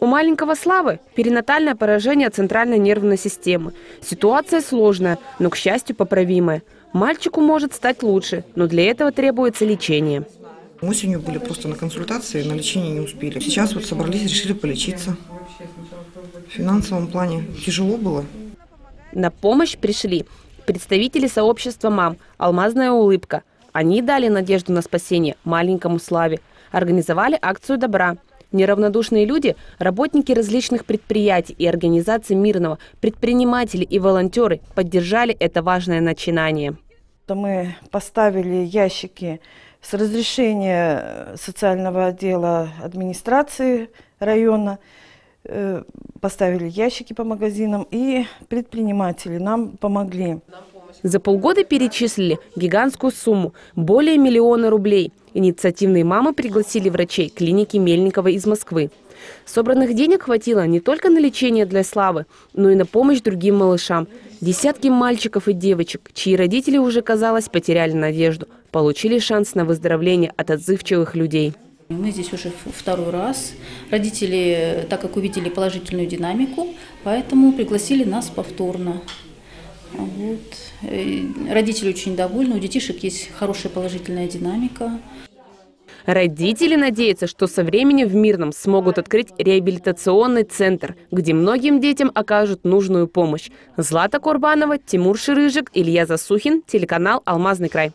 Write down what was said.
У маленького Славы перинатальное поражение центральной нервной системы. Ситуация сложная, но, к счастью, поправимая. Мальчику может стать лучше, но для этого требуется лечение. Осенью были просто на консультации, на лечение не успели. Сейчас вот собрались, решили полечиться. В финансовом плане тяжело было. На помощь пришли представители сообщества мам «Алмазная улыбка». Они дали надежду на спасение маленькому Славе. Организовали акцию добра. Неравнодушные люди, работники различных предприятий и организаций мирного, предприниматели и волонтеры поддержали это важное начинание. Мы поставили ящики с разрешения социального отдела администрации района, э, поставили ящики по магазинам, и предприниматели нам помогли. За полгода перечислили гигантскую сумму – более миллиона рублей. Инициативные мамы пригласили врачей клиники Мельникова из Москвы. Собранных денег хватило не только на лечение для Славы, но и на помощь другим малышам. Десятки мальчиков и девочек, чьи родители уже, казалось, потеряли надежду, получили шанс на выздоровление от отзывчивых людей. Мы здесь уже второй раз. Родители, так как увидели положительную динамику, поэтому пригласили нас повторно. Вот. Э, родители очень довольны, у детишек есть хорошая положительная динамика. Родители надеются, что со временем в Мирном смогут открыть реабилитационный центр, где многим детям окажут нужную помощь. Злата Курбанова, Тимур Ширыжик, Илья Засухин, телеканал «Алмазный край».